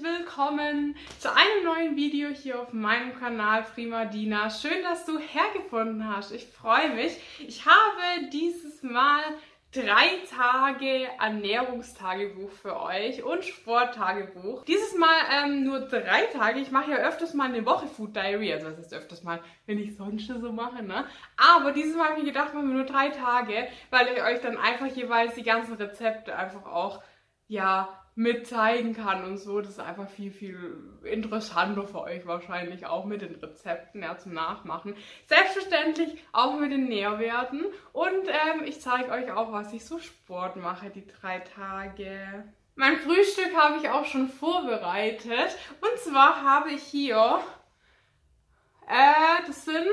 willkommen zu einem neuen Video hier auf meinem Kanal Prima Dina. Schön, dass du hergefunden hast. Ich freue mich. Ich habe dieses Mal drei Tage Ernährungstagebuch für euch und Sporttagebuch. Dieses Mal ähm, nur drei Tage. Ich mache ja öfters mal eine Woche Food Diary. Also das ist öfters mal, wenn ich sonst so mache, ne? Aber dieses Mal habe ich gedacht, machen wir nur drei Tage, weil ich euch dann einfach jeweils die ganzen Rezepte einfach auch, ja, mit zeigen kann und so. Das ist einfach viel, viel interessanter für euch wahrscheinlich auch mit den Rezepten ja, zum Nachmachen. Selbstverständlich auch mit den Nährwerten und ähm, ich zeige euch auch, was ich so Sport mache die drei Tage. Mein Frühstück habe ich auch schon vorbereitet und zwar habe ich hier, äh, das sind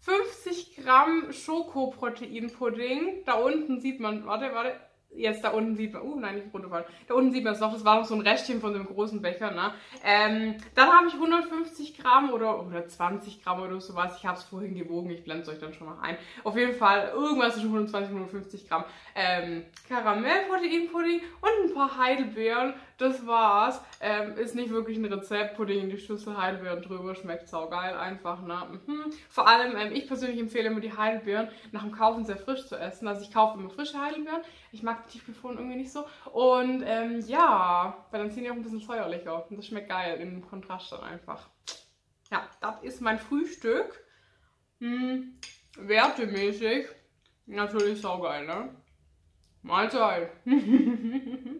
50 Gramm Schokoproteinpudding. Da unten sieht man, warte, warte, jetzt da unten sieht man, uh, nein, nicht runterfallen. Da unten sieht man es noch, das war noch so ein Restchen von dem großen Becher, ne? Ähm, dann habe ich 150 Gramm oder 120 Gramm oder sowas. Ich habe es vorhin gewogen, ich blende es euch dann schon noch ein. Auf jeden Fall irgendwas zwischen 120 und 150 Gramm ähm, Karamellproteinpudding und ein paar Heidelbeeren. Das war's. Ähm, ist nicht wirklich ein Rezept. Pudding in die Schüssel, Heidelbeeren drüber. Schmeckt saugeil einfach. Ne? Mhm. Vor allem, ähm, ich persönlich empfehle immer die Heidelbeeren nach dem Kaufen sehr frisch zu essen. Also ich kaufe immer frische Heidelbeeren. Ich mag die tiefgefroren irgendwie nicht so. Und ähm, ja, weil dann ziehen die auch ein bisschen säuerlicher. Und das schmeckt geil im Kontrast dann einfach. Ja, das ist mein Frühstück. Hm, wertemäßig natürlich saugeil, ne? Mahlzeit.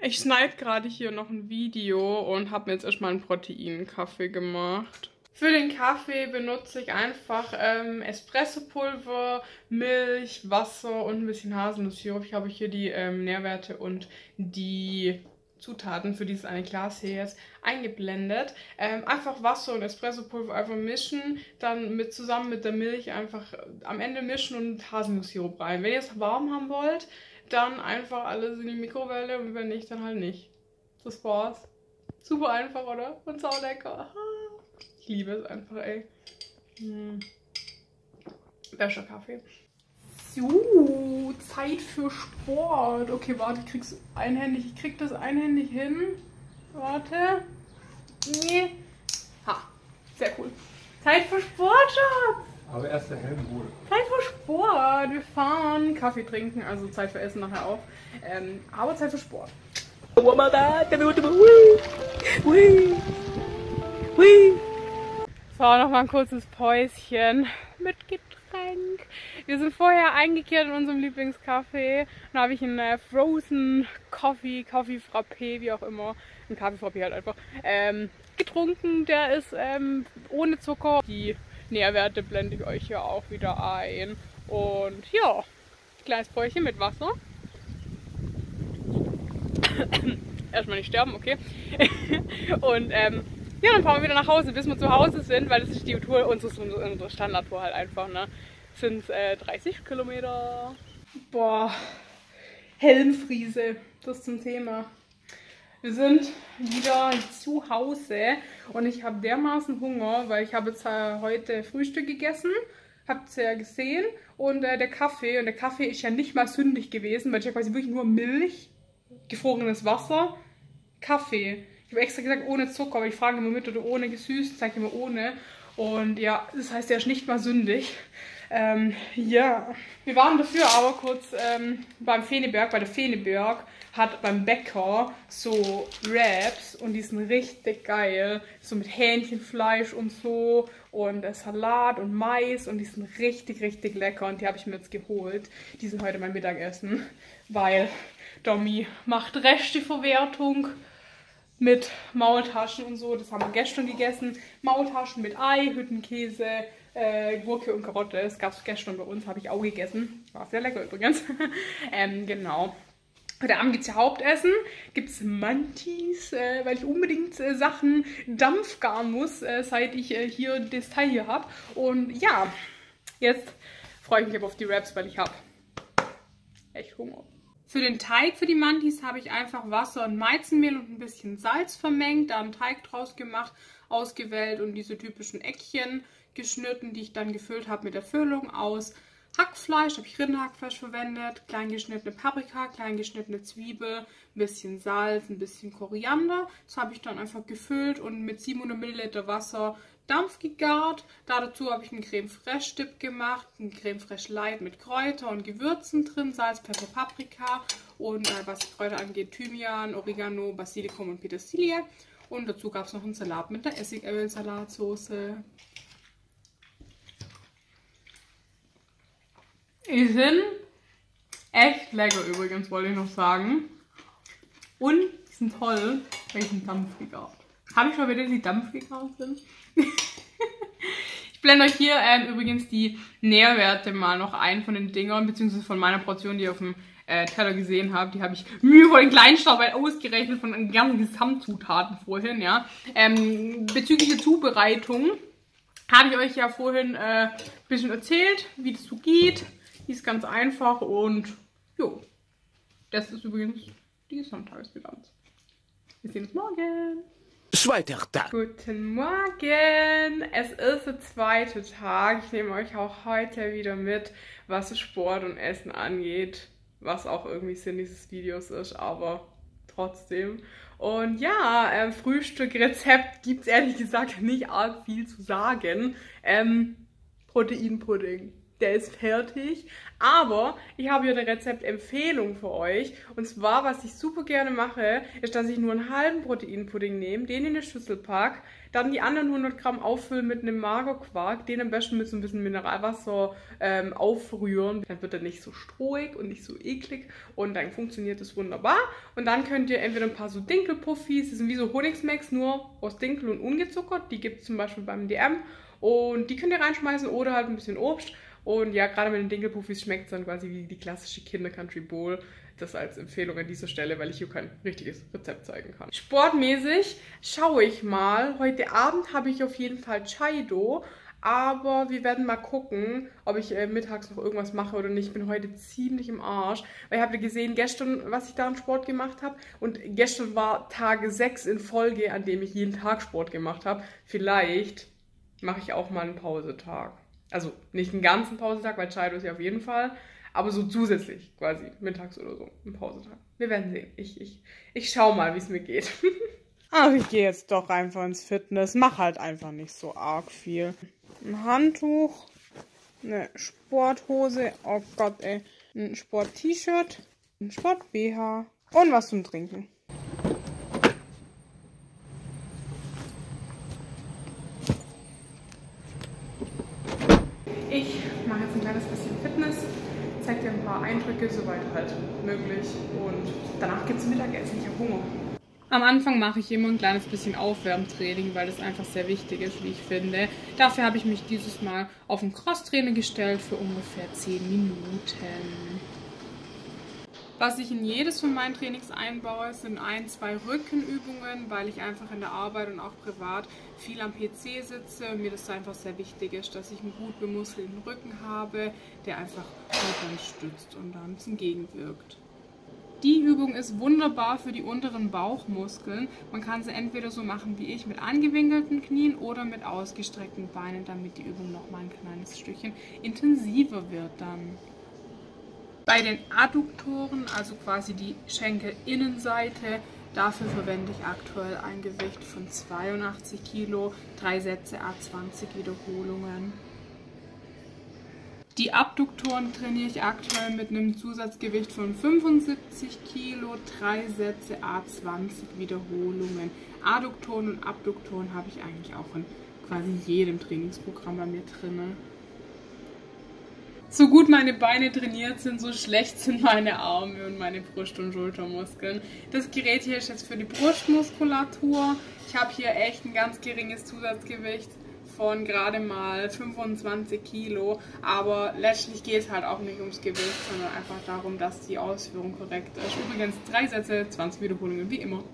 Ich schneide gerade hier noch ein Video und habe mir jetzt erstmal einen Proteinkaffee gemacht. Für den Kaffee benutze ich einfach ähm, Espressopulver, Milch, Wasser und ein bisschen Haselnusssirup. Ich habe hier die ähm, Nährwerte und die Zutaten für dieses eine Glas hier jetzt eingeblendet. Ähm, einfach Wasser und Espressopulver einfach mischen, dann mit zusammen mit der Milch einfach am Ende mischen und Haselnusssirup rein. Wenn ihr es warm haben wollt, dann einfach alles in die Mikrowelle und wenn nicht, dann halt nicht. Das war's. Super einfach, oder? Und sau lecker. Ich liebe es einfach, ey. Hm. Kaffee. So, Zeit für Sport. Okay, warte, ich krieg's einhändig. Ich krieg das einhändig hin. Warte. Nee. Ha, sehr cool. Zeit für Sport, Schatz. Aber erst der Helm wohl. Zeit für Sport. Wir fahren Kaffee trinken, also Zeit für Essen nachher auch. Ähm, aber Zeit für Sport. So, nochmal ein kurzes Päuschen mit Getränk. Wir sind vorher eingekehrt in unserem Lieblingscafé. Da habe ich einen äh, Frozen Coffee, Coffee Frappé, wie auch immer. Ein Kaffee Frappé halt einfach. Ähm, getrunken. Der ist ähm, ohne Zucker. Die Nährwerte blende ich euch hier auch wieder ein. Und ja, kleines Bäuchchen mit Wasser. Erstmal nicht sterben, okay. Und ähm, ja, dann fahren wir wieder nach Hause, bis wir zu Hause sind, weil das ist die Tour, unsere, unsere Standardtour halt einfach, ne? Sind äh, 30 Kilometer. Boah, Helmfriese, das zum Thema. Wir sind wieder zu Hause und ich habe dermaßen Hunger, weil ich habe jetzt heute Frühstück gegessen, habt ihr ja gesehen und äh, der Kaffee und der Kaffee ist ja nicht mal sündig gewesen, weil ich ja quasi wirklich nur Milch, gefrorenes Wasser, Kaffee. Ich habe extra gesagt ohne Zucker, aber ich frage immer mit oder ohne gesüßt, sage immer ohne und ja, das heißt, der ist nicht mal sündig. Ähm, ja, wir waren dafür aber kurz ähm, beim Feneberg, bei der Feneberg hat beim Bäcker so Wraps und die sind richtig geil. So mit Hähnchenfleisch und so und Salat und Mais und die sind richtig, richtig lecker und die habe ich mir jetzt geholt. Die sind heute mein Mittagessen, weil Domi macht Resteverwertung mit Maultaschen und so. Das haben wir gestern gegessen. Maultaschen mit Ei, Hüttenkäse, äh, Gurke und Karotte. Das gab es gestern bei uns, habe ich auch gegessen. War sehr lecker übrigens. ähm, genau. Heute Abend gibt es ja Hauptessen, gibt es Mantis, äh, weil ich unbedingt äh, Sachen dampfgaren muss, äh, seit ich äh, hier das Teil hier habe. Und ja, jetzt freue ich mich aber auf die Wraps, weil ich habe echt Hunger. Für den Teig für die Mantis habe ich einfach Wasser und Weizenmehl und ein bisschen Salz vermengt, da einen Teig draus gemacht, ausgewählt und diese typischen Eckchen geschnitten, die ich dann gefüllt habe mit der Füllung aus Hackfleisch, habe ich Rindenhackfleisch verwendet, klein geschnittene Paprika, klein geschnittene Zwiebel, ein bisschen Salz, ein bisschen Koriander. Das habe ich dann einfach gefüllt und mit 700 Milliliter Wasser Dampf gegart. dazu habe ich einen Creme Fraiche Dip gemacht, einen Creme Fraiche Light mit Kräuter und Gewürzen drin, Salz, Pfeffer, Paprika und äh, was die Kräuter angeht, Thymian, Oregano, Basilikum und Petersilie. Und dazu gab es noch einen Salat mit der Essigöl-Salatsauce. Die sind echt lecker übrigens, wollte ich noch sagen. Und die sind toll, weil ich einen Dampf gegart. Habe ich schon wieder die Dampf gegart sind? ich blende euch hier ähm, übrigens die Nährwerte mal noch ein von den Dingern, beziehungsweise von meiner Portion, die ihr auf dem äh, Teller gesehen habt. Die habe ich mühevoll in Kleinstarbeit ausgerechnet von den ganzen Gesamtzutaten vorhin, ja. Ähm, bezüglich der Zubereitung habe ich euch ja vorhin ein äh, bisschen erzählt, wie das so geht. Die ist ganz einfach und jo, das ist übrigens die Gesamttagesbilanz. Wir sehen uns morgen. Zweiter Tag. Guten Morgen. Es ist der zweite Tag. Ich nehme euch auch heute wieder mit, was Sport und Essen angeht. Was auch irgendwie Sinn dieses Videos ist, aber trotzdem. Und ja, äh, Frühstückrezept gibt es ehrlich gesagt nicht arg viel zu sagen. Ähm, Proteinpudding der ist fertig. Aber ich habe hier eine Rezeptempfehlung für euch. Und zwar, was ich super gerne mache, ist, dass ich nur einen halben Proteinpudding nehme, den in eine Schüssel packe, dann die anderen 100 Gramm auffüllen mit einem Magerquark, den am besten mit so ein bisschen Mineralwasser ähm, aufrühren. Dann wird er nicht so strohig und nicht so eklig und dann funktioniert es wunderbar. Und dann könnt ihr entweder ein paar so Dinkelpuffis, das sind wie so Honigsmacks, nur aus Dinkel und ungezuckert. Die gibt es zum Beispiel beim DM. Und die könnt ihr reinschmeißen oder halt ein bisschen Obst. Und ja, gerade mit den Dinkelpuffis schmeckt es dann quasi wie die klassische Kinder-Country Bowl. Das als Empfehlung an dieser Stelle, weil ich hier kein richtiges Rezept zeigen kann. Sportmäßig schaue ich mal. Heute Abend habe ich auf jeden Fall Chaido. Aber wir werden mal gucken, ob ich äh, mittags noch irgendwas mache oder nicht. Ich bin heute ziemlich im Arsch. Weil ich habe gesehen, gestern, was ich da an Sport gemacht habe. Und gestern war Tag 6 in Folge, an dem ich jeden Tag Sport gemacht habe. Vielleicht mache ich auch mal einen Pausetag. Also nicht einen ganzen Pausetag, weil Chido ist ja auf jeden Fall, aber so zusätzlich quasi, mittags oder so, ein Pausetag. Wir werden sehen. Ich, ich, ich schau mal, wie es mir geht. Ach, ich gehe jetzt doch einfach ins Fitness. Mach halt einfach nicht so arg viel. Ein Handtuch, eine Sporthose, oh Gott, ey, ein Sport-T-Shirt, ein Sport-BH und was zum Trinken. zeigt dir ein Eindrücke, soweit halt möglich. Und danach gibt es Mittagessen. Ich habe Hunger. Am Anfang mache ich immer ein kleines bisschen Aufwärmtraining, weil das einfach sehr wichtig ist, wie ich finde. Dafür habe ich mich dieses Mal auf ein Crosstrainer gestellt für ungefähr 10 Minuten. Was ich in jedes von meinen Trainings einbaue, sind ein, zwei Rückenübungen, weil ich einfach in der Arbeit und auch privat viel am PC sitze und mir das einfach sehr wichtig ist, dass ich einen gut bemuskelten Rücken habe, der einfach dann stützt und da ein bisschen gegenwirkt. Die Übung ist wunderbar für die unteren Bauchmuskeln. Man kann sie entweder so machen wie ich mit angewinkelten Knien oder mit ausgestreckten Beinen, damit die Übung noch mal ein kleines Stückchen intensiver wird dann. Bei den Adduktoren, also quasi die Schenkelinnenseite, dafür verwende ich aktuell ein Gewicht von 82 Kilo, drei Sätze A20 Wiederholungen. Die Abduktoren trainiere ich aktuell mit einem Zusatzgewicht von 75 Kilo, drei Sätze A20 Wiederholungen. Adduktoren und Abduktoren habe ich eigentlich auch in quasi jedem Trainingsprogramm bei mir drin so gut meine Beine trainiert sind, so schlecht sind meine Arme und meine Brust- und Schultermuskeln. Das Gerät hier ist jetzt für die Brustmuskulatur. Ich habe hier echt ein ganz geringes Zusatzgewicht von gerade mal 25 Kilo, aber letztlich geht es halt auch nicht ums Gewicht, sondern einfach darum, dass die Ausführung korrekt ist. Übrigens drei Sätze, 20 Wiederholungen, wie immer.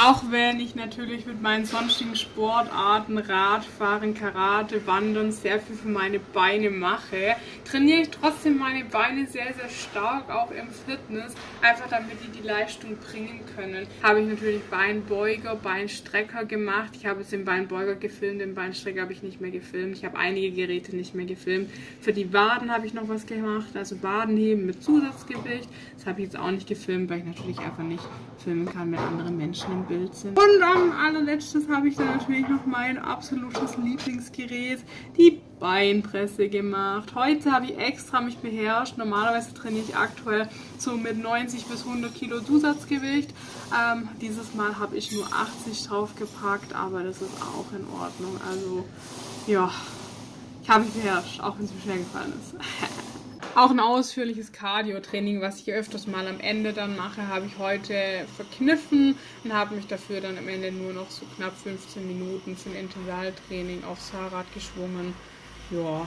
Auch wenn ich natürlich mit meinen sonstigen Sportarten, Radfahren, Karate, Wandern sehr viel für meine Beine mache, trainiere ich trotzdem meine Beine sehr, sehr stark, auch im Fitness, einfach damit die die Leistung bringen können. Habe ich natürlich Beinbeuger, Beinstrecker gemacht. Ich habe es im Beinbeuger gefilmt, im Beinstrecker habe ich nicht mehr gefilmt. Ich habe einige Geräte nicht mehr gefilmt. Für die Waden habe ich noch was gemacht, also Wadenheben mit Zusatzgewicht. Das habe ich jetzt auch nicht gefilmt, weil ich natürlich einfach nicht filmen kann, wenn andere Menschen im Bild sind. Und am allerletztes habe ich dann natürlich noch mein absolutes Lieblingsgerät, die Beinpresse gemacht. Heute habe ich extra mich beherrscht. Normalerweise trainiere ich aktuell so mit 90 bis 100 Kilo Zusatzgewicht. Ähm, dieses Mal habe ich nur 80 draufgepackt, aber das ist auch in Ordnung. Also ja, ich habe mich beherrscht, auch wenn es mir schwer gefallen ist. Auch ein ausführliches Cardio-Training, was ich öfters mal am Ende dann mache, habe ich heute verkniffen und habe mich dafür dann am Ende nur noch so knapp 15 Minuten für ein Intervalltraining aufs Fahrrad geschwungen. Ja,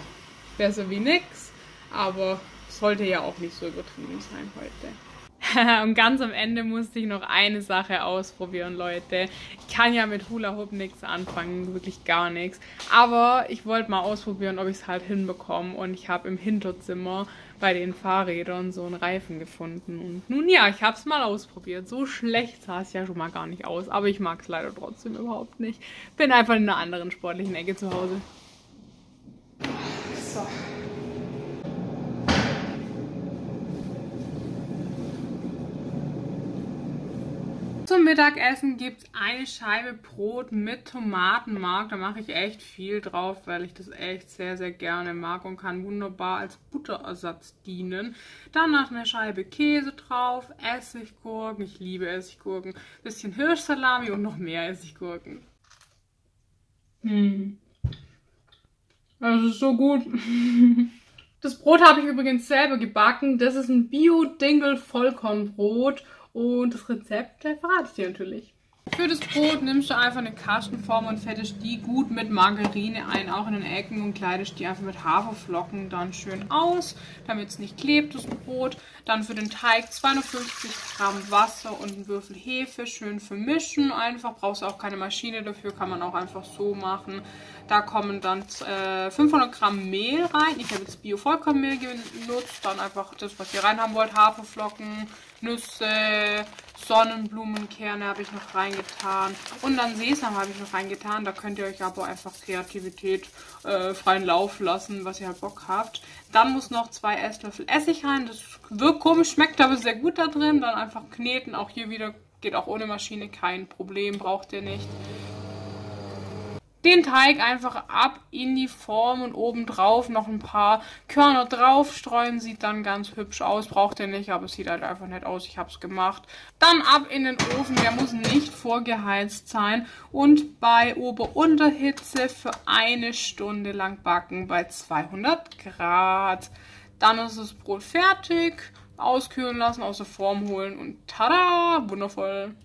besser wie nix, aber sollte ja auch nicht so übertrieben sein heute. Und ganz am Ende musste ich noch eine Sache ausprobieren, Leute. Ich kann ja mit Hula Hoop nichts anfangen, wirklich gar nichts. Aber ich wollte mal ausprobieren, ob ich es halt hinbekomme. Und ich habe im Hinterzimmer bei den Fahrrädern so einen Reifen gefunden. Und nun ja, ich habe es mal ausprobiert. So schlecht sah es ja schon mal gar nicht aus. Aber ich mag es leider trotzdem überhaupt nicht. Bin einfach in einer anderen sportlichen Ecke zu Hause. So. Zum Mittagessen gibt es eine Scheibe Brot mit Tomatenmark. Da mache ich echt viel drauf, weil ich das echt sehr, sehr gerne mag und kann wunderbar als Butterersatz dienen. Dann noch eine Scheibe Käse drauf, Essiggurken. Ich liebe Essiggurken. Bisschen Hirschsalami und noch mehr Essiggurken. Hm. Das ist so gut. Das Brot habe ich übrigens selber gebacken. Das ist ein Bio-Dingle-Vollkornbrot und das Rezept verrate ich dir natürlich. Für das Brot nimmst du einfach eine Kastenform und fettest die gut mit Margarine ein, auch in den Ecken und kleidest die einfach mit Haferflocken dann schön aus, damit es nicht klebt, das Brot. Dann für den Teig 250 Gramm Wasser und einen Würfel Hefe schön vermischen. Einfach brauchst du auch keine Maschine dafür, kann man auch einfach so machen. Da kommen dann äh, 500 Gramm Mehl rein. Ich habe jetzt Bio-Vollkornmehl genutzt. Dann einfach das, was ihr rein haben wollt. Haferflocken, Nüsse, Sonnenblumenkerne habe ich noch reingetan. Und dann Sesam habe ich noch reingetan. Da könnt ihr euch aber einfach Kreativität äh, freien Lauf lassen, was ihr halt Bock habt. Dann muss noch zwei Esslöffel Essig rein. Das wirkt komisch, schmeckt aber sehr gut da drin. Dann einfach kneten. Auch hier wieder geht auch ohne Maschine. Kein Problem, braucht ihr nicht den Teig einfach ab in die Form und obendrauf noch ein paar Körner draufstreuen. Sieht dann ganz hübsch aus. Braucht ihr nicht, aber es sieht halt einfach nett aus. Ich habe es gemacht. Dann ab in den Ofen. Der muss nicht vorgeheizt sein. Und bei Ober-Unterhitze für eine Stunde lang backen bei 200 Grad. Dann ist das Brot fertig. Auskühlen lassen, aus der Form holen und tada! Wundervoll!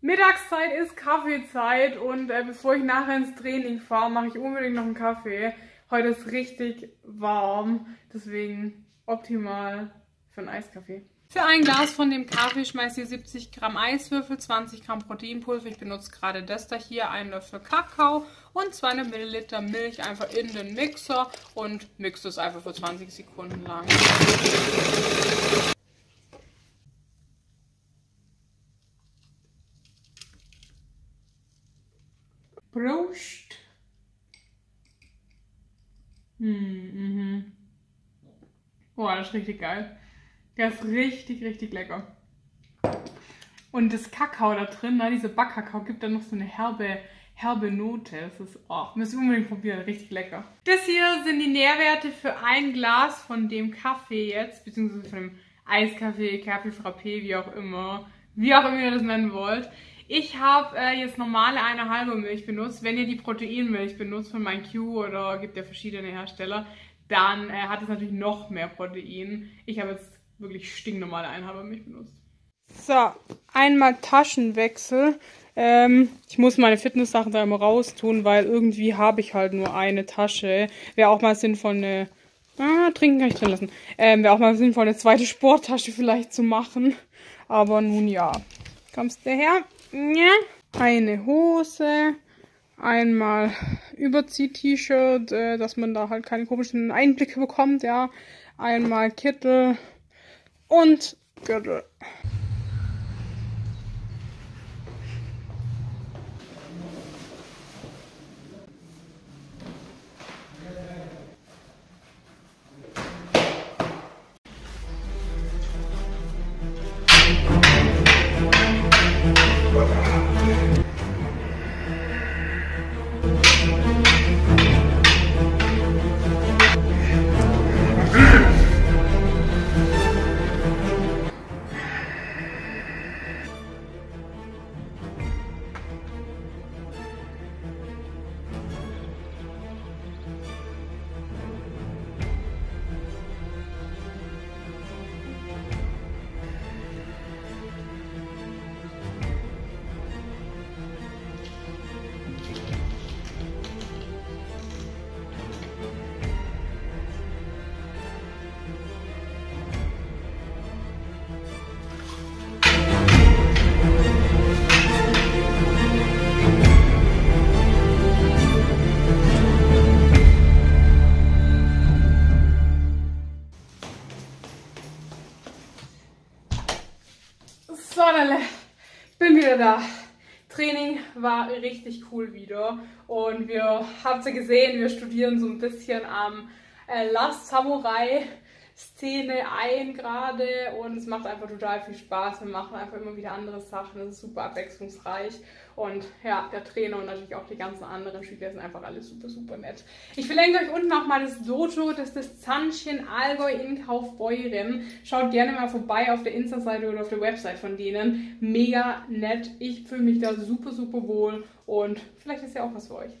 Mittagszeit ist Kaffeezeit und äh, bevor ich nachher ins Training fahre, mache ich unbedingt noch einen Kaffee. Heute ist richtig warm, deswegen optimal für einen Eiskaffee. Für ein Glas von dem Kaffee schmeiße ich 70 Gramm Eiswürfel, 20 Gramm Proteinpulver. Ich benutze gerade das da hier, einen Löffel Kakao und 200 Milliliter Milch einfach in den Mixer und mixe es einfach für 20 Sekunden lang. Prost. Hm, mhm. Boah, das ist richtig geil. Der ist richtig, richtig lecker. Und das Kakao da drin, ne, diese Backkakao, gibt dann noch so eine herbe, herbe Note. Das ist, oh, müsst ihr unbedingt probieren, richtig lecker. Das hier sind die Nährwerte für ein Glas von dem Kaffee jetzt, beziehungsweise von dem Eiskaffee, Kaffee Frappé, wie auch immer. Wie auch immer ihr das nennen wollt. Ich habe äh, jetzt normale eine halbe Milch benutzt. Wenn ihr die Proteinmilch benutzt von MyQ oder gibt ja verschiedene Hersteller, dann äh, hat es natürlich noch mehr Protein. Ich habe jetzt wirklich stinknormale einhalbe Milch benutzt. So, einmal Taschenwechsel. Ähm, ich muss meine Fitnesssachen da immer raustun, weil irgendwie habe ich halt nur eine Tasche. Wäre auch mal sinnvoll eine... Ah, trinken kann ich drin lassen. Ähm, Wäre auch mal sinnvoll eine zweite Sporttasche vielleicht zu machen. Aber nun ja. Kommst du her? Eine Hose, einmal Überzieh-T-Shirt, äh, dass man da halt keine komischen Einblicke bekommt, ja. Einmal Kittel und Gürtel. Leute, ich bin wieder da. Training war richtig cool wieder und wir habt ja gesehen, wir studieren so ein bisschen am äh, Last Samurai Szene ein gerade und es macht einfach total viel Spaß. Wir machen einfach immer wieder andere Sachen, es ist super abwechslungsreich und ja, der Trainer und natürlich auch die ganzen anderen Schüler sind einfach alle super, super nett. Ich verlinke euch unten auch mal das Dojo, das ist das Zanchen Allgäu in Kaufbeuren. Schaut gerne mal vorbei auf der Insta-Seite oder auf der Website von denen. Mega nett. Ich fühle mich da super, super wohl und vielleicht ist ja auch was für euch.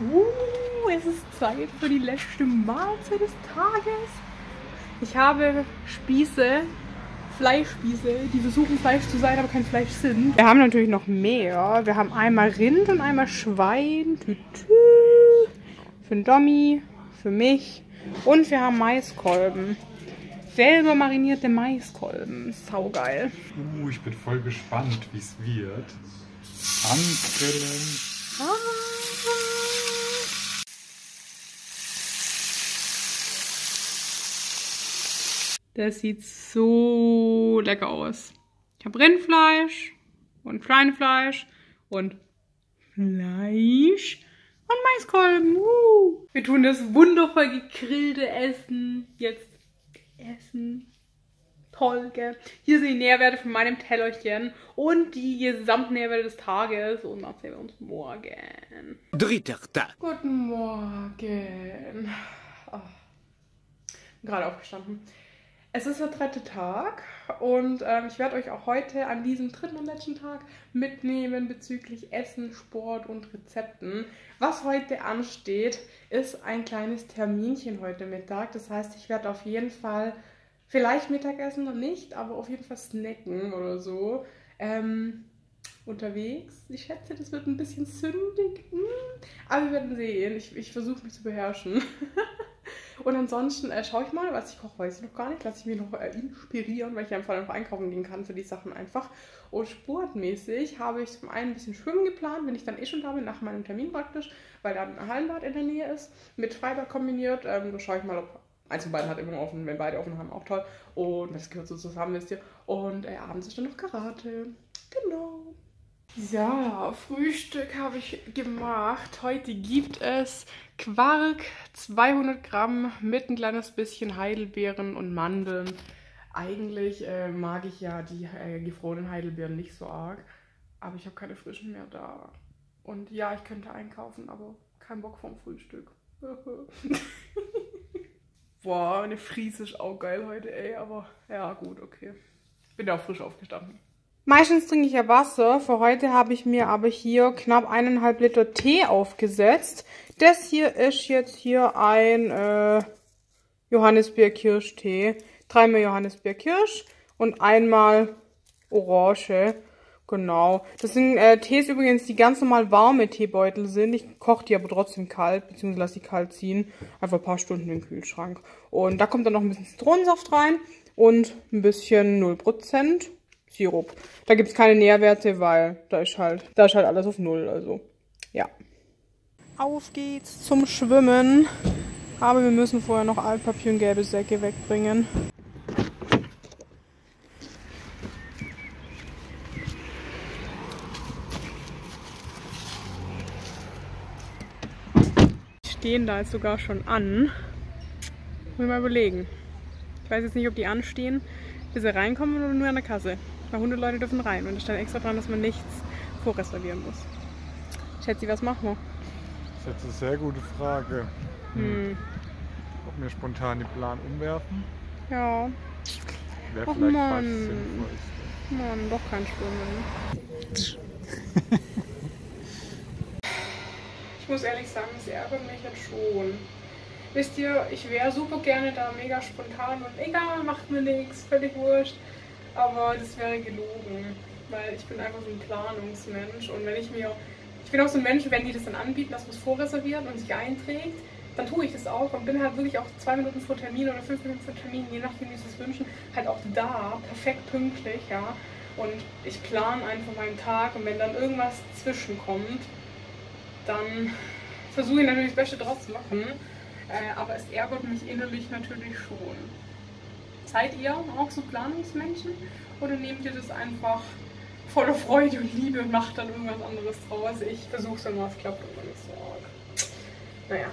Uh, es ist Zeit für die letzte Mahlzeit des Tages. Ich habe Spieße, Fleischspieße, die versuchen Fleisch zu sein, aber kein Fleisch sind. Wir haben natürlich noch mehr. Wir haben einmal Rind und einmal Schwein. Für den Dommi, für mich. Und wir haben Maiskolben. Selber marinierte Maiskolben. Saugeil. Uh, ich bin voll gespannt, wie es wird. Angrillen. Ah. Das sieht so lecker aus. Ich habe Rindfleisch und Schweinefleisch und Fleisch und Maiskolben. Uh. Wir tun das wundervoll gegrillte Essen jetzt essen. Toll, gell? Hier sind die Nährwerte von meinem Tellerchen und die Gesamtnährwerte des Tages. Und dann sehen wir uns morgen. Dritter Tag. Guten Morgen. Oh. Gerade aufgestanden. Es ist der dritte Tag und ähm, ich werde euch auch heute an diesem dritten und letzten Tag mitnehmen bezüglich Essen, Sport und Rezepten. Was heute ansteht, ist ein kleines Terminchen heute Mittag. Das heißt, ich werde auf jeden Fall vielleicht Mittagessen noch nicht, aber auf jeden Fall snacken oder so. Ähm, unterwegs. Ich schätze, das wird ein bisschen sündig. Hm. Aber wir werden sehen. Ich, ich versuche mich zu beherrschen. Und ansonsten äh, schaue ich mal, was ich koche, weiß ich noch gar nicht. Lasse ich mich noch äh, inspirieren, weil ich ja einfach noch einkaufen gehen kann für die Sachen einfach. Und sportmäßig habe ich zum einen ein bisschen Schwimmen geplant, wenn ich dann eh schon da bin, nach meinem Termin praktisch, weil da ein Hallenbad in der Nähe ist, mit Freibad kombiniert. Ähm, da schaue ich mal, ob eins von beiden hat immer offen, wenn beide offen haben, auch toll. Und das gehört so zusammen, wisst ihr. Und äh, abends ist dann noch Karate. Genau. Ja, Frühstück habe ich gemacht. Heute gibt es Quark, 200 Gramm mit ein kleines bisschen Heidelbeeren und Mandeln. Eigentlich äh, mag ich ja die äh, gefrorenen Heidelbeeren nicht so arg, aber ich habe keine frischen mehr da. Und ja, ich könnte einkaufen, aber kein Bock vom Frühstück. Boah, eine Fries ist auch geil heute, ey, aber ja, gut, okay. Bin ja auch frisch aufgestanden. Meistens trinke ich ja Wasser. Für heute habe ich mir aber hier knapp eineinhalb Liter Tee aufgesetzt. Das hier ist jetzt hier ein äh, Johannisbeerkirsch-Tee. Dreimal Johannisbeerkirsch und einmal Orange. Genau. Das sind äh, Tees übrigens, die ganz normal warme Teebeutel sind. Ich koche die aber trotzdem kalt, beziehungsweise lasse die kalt ziehen. Einfach ein paar Stunden den Kühlschrank. Und da kommt dann noch ein bisschen Zitronensaft rein und ein bisschen 0%. Sirup. Da gibt's keine Nährwerte, weil da ist halt, da ist halt alles auf Null. Also, ja. Auf geht's zum Schwimmen. Aber wir müssen vorher noch Altpapier und gelbe Säcke wegbringen. Die stehen da jetzt sogar schon an. Muss ich mal überlegen. Ich weiß jetzt nicht, ob die anstehen, bis sie reinkommen oder nur an der Kasse. Weil 100 Leute dürfen rein und da steht extra dran, dass man nichts vorreservieren muss. Schätze, was machen wir? Das ist jetzt eine sehr gute Frage. Hm. Ob wir spontan den Plan umwerfen? Ja, Wäre Och, vielleicht Mann. fast sinnvollste. Mann, doch kein Schwimmen. Ich muss ehrlich sagen, es ärgert mich jetzt schon. Wisst ihr, ich wäre super gerne da mega spontan und egal, macht mir nichts, völlig wurscht. Aber das wäre gelogen, weil ich bin einfach so ein Planungsmensch und wenn ich mir, ich bin auch so ein Mensch, wenn die das dann anbieten, dass man es vorreserviert und sich einträgt, dann tue ich das auch und bin halt wirklich auch zwei Minuten vor Termin oder fünf Minuten vor Termin, je nachdem, wie sie es wünschen, halt auch da, perfekt pünktlich, ja. Und ich plane einfach meinen Tag und wenn dann irgendwas zwischenkommt, dann versuche ich natürlich das Beste draus zu machen. Äh, aber es ärgert mich innerlich natürlich schon. Seid ihr auch so Planungsmenschen oder nehmt ihr das einfach voller Freude und Liebe und macht dann irgendwas anderes draus? Ich versuche es mal, es klappt immer nicht so arg. Naja,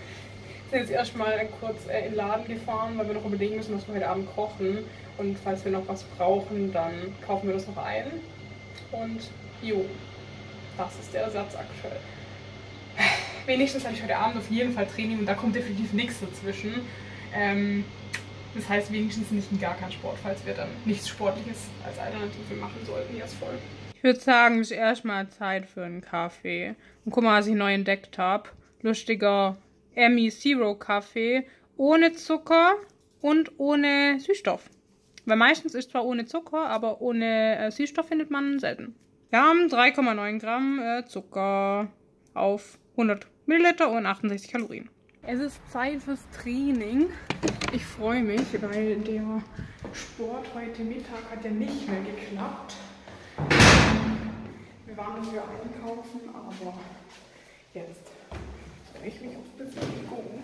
sind jetzt erstmal kurz äh, in den Laden gefahren, weil wir noch überlegen müssen, was wir heute Abend kochen. Und falls wir noch was brauchen, dann kaufen wir das noch ein. Und jo, das ist der Ersatz aktuell. Wenigstens habe ich heute Abend auf jeden Fall Training und da kommt definitiv nichts dazwischen. Ähm, das heißt wenigstens nicht in gar kein Sport, falls wir dann nichts Sportliches als Alternative machen sollten, jetzt voll. Ich würde sagen, es ist erstmal Zeit für einen Kaffee. Und guck mal, was ich neu entdeckt habe. Lustiger Emmy Zero Kaffee ohne Zucker und ohne Süßstoff. Weil meistens ist zwar ohne Zucker, aber ohne äh, Süßstoff findet man selten. Wir haben 3,9 Gramm äh, Zucker auf 100 Milliliter und 68 Kalorien. Es ist Zeit fürs Training. Ich freue mich, weil der Sport heute Mittag hat ja nicht mehr geklappt. Wir waren dafür einkaufen, aber jetzt freue ich mich auf Bewegung.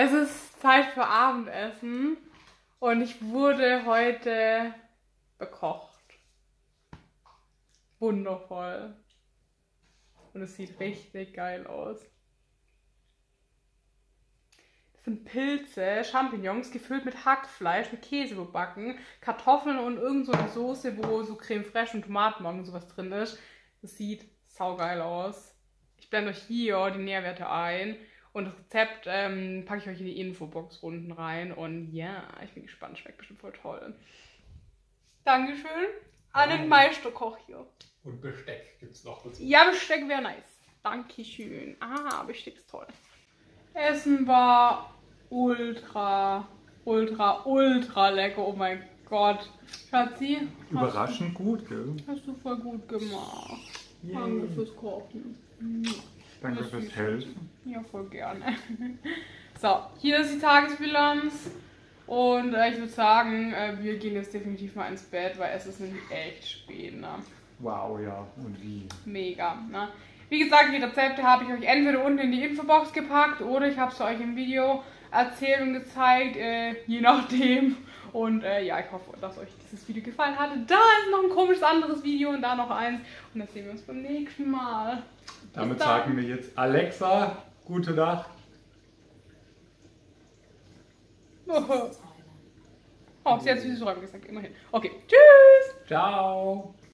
Es ist Zeit für Abendessen und ich wurde heute bekocht. Wundervoll. Und es sieht richtig geil aus. Das sind Pilze, Champignons, gefüllt mit Hackfleisch, mit Käse überbacken, Kartoffeln und irgend so Soße, wo so Creme fraiche und Tomatenmark und sowas drin ist. Das sieht saugeil aus. Ich blende euch hier die Nährwerte ein. Und das Rezept ähm, packe ich euch in die Infobox unten rein. Und ja, ich bin gespannt. Schmeckt bestimmt voll toll. Dankeschön an den Meisterkoch hier. Und Besteck gibt's noch dazu. Ja, Besteck wäre nice. Dankeschön. Ah, bestimmt toll. Essen war ultra, ultra, ultra lecker. Oh mein Gott. Schatzi, Überraschend gut, gell? du, hast du voll gut gemacht. Yay. Danke fürs Kochen. Danke fürs ist Helfen. Ja, voll gerne. So, hier ist die Tagesbilanz. Und äh, ich würde sagen, äh, wir gehen jetzt definitiv mal ins Bett, weil es ist nämlich echt spät. Ne? Wow, ja. Und wie? Mega. Ne? Wie gesagt, die Rezepte habe ich euch entweder unten in die Infobox gepackt oder ich habe es euch im Video erzählt und gezeigt, äh, je nachdem. Und äh, ja, ich hoffe, dass euch dieses Video gefallen hat. Da ist noch ein komisches anderes Video und da noch eins. Und das sehen wir uns beim nächsten Mal. Damit dann. sagen wir jetzt Alexa, gute Nacht. Oh, sie hat süßes Räumen gesagt, immerhin. Okay, tschüss! Ciao.